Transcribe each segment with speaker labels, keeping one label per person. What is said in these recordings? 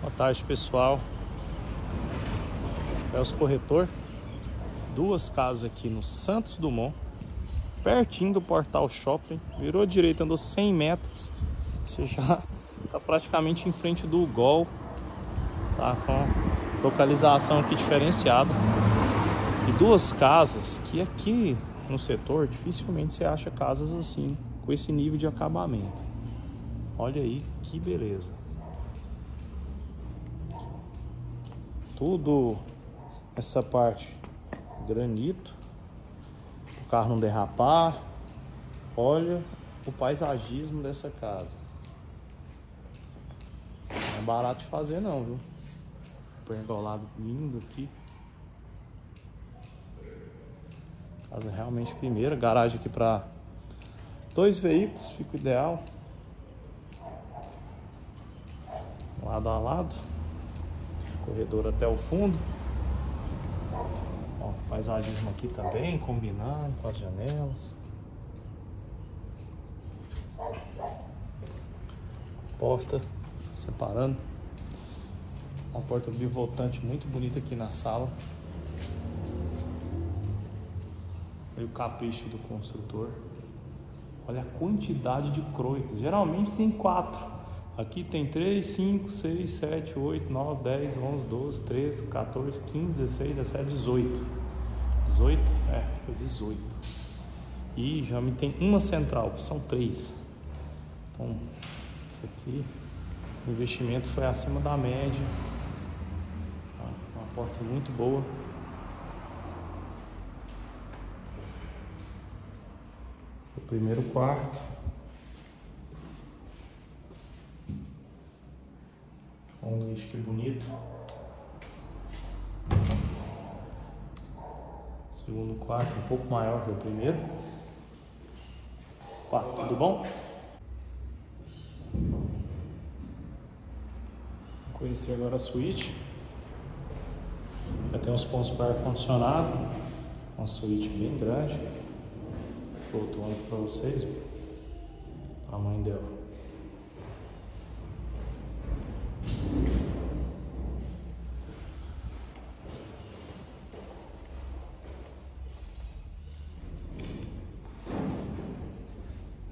Speaker 1: Boa tarde, pessoal. É os corretor. Duas casas aqui no Santos Dumont, pertinho do Portal Shopping. Virou à direita, andou 100 metros. Você já está praticamente em frente do Gol. Tá com localização aqui diferenciada. E duas casas que aqui no setor dificilmente você acha casas assim, com esse nível de acabamento. Olha aí que beleza. Tudo essa parte granito, o carro não derrapar. Olha o paisagismo dessa casa. Não é barato de fazer não, viu? Pergolado lindo aqui. Casa realmente primeira, garagem aqui para dois veículos, fica ideal. Lado a lado corredor até o fundo. Ó, paisagismo aqui também, combinando com as janelas. Porta separando. Uma porta bivoltante muito bonita aqui na sala. E o capricho do construtor. Olha a quantidade de croicos. Geralmente tem quatro. Aqui tem 3, 5, 6, 7, 8, 9, 10, 11, 12, 13, 14, 15, 16, 17, 18. 18? É, foi 18. E já me tem uma central, que são três. Então, isso aqui, o investimento foi acima da média. Uma porta muito boa. O primeiro quarto. Um lixo que bonito. Segundo quarto, um pouco maior que o primeiro. Quarto, tudo bom? Vou conhecer agora a suíte. Já tem uns pontos para ar-condicionado. Uma suíte bem grande. Voltando para vocês. O tamanho dela.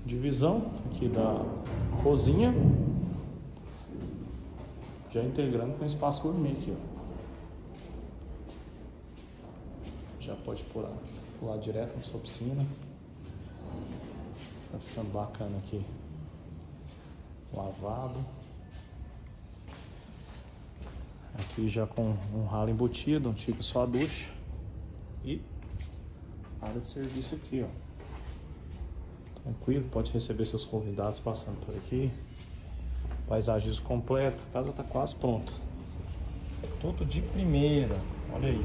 Speaker 1: Divisão aqui da cozinha, já integrando com o espaço gourmet aqui, ó. Já pode pular, pular direto na sua piscina. Tá ficando bacana aqui. Lavado. Aqui já com um ralo embutido, fica só a ducha. E área de serviço aqui, ó. Tranquilo, pode receber seus convidados passando por aqui. Paisagismo completo, a casa está quase pronta. Tudo de primeira, olha aí.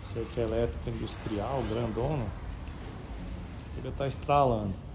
Speaker 1: Cerca elétrica industrial, grandona. Ele está estralando.